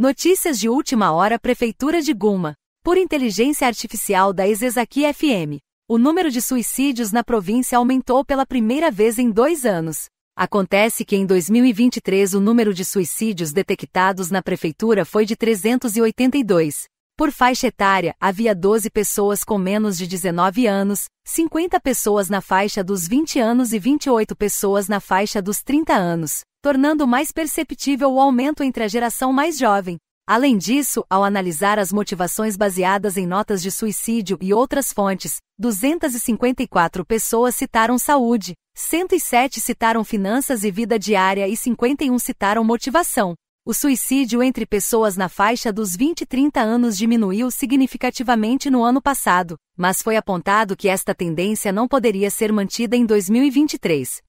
Notícias de última hora Prefeitura de Guma. Por inteligência artificial da Exesaqui FM. O número de suicídios na província aumentou pela primeira vez em dois anos. Acontece que em 2023 o número de suicídios detectados na prefeitura foi de 382. Por faixa etária, havia 12 pessoas com menos de 19 anos, 50 pessoas na faixa dos 20 anos e 28 pessoas na faixa dos 30 anos, tornando mais perceptível o aumento entre a geração mais jovem. Além disso, ao analisar as motivações baseadas em notas de suicídio e outras fontes, 254 pessoas citaram saúde, 107 citaram finanças e vida diária e 51 citaram motivação. O suicídio entre pessoas na faixa dos 20 e 30 anos diminuiu significativamente no ano passado, mas foi apontado que esta tendência não poderia ser mantida em 2023.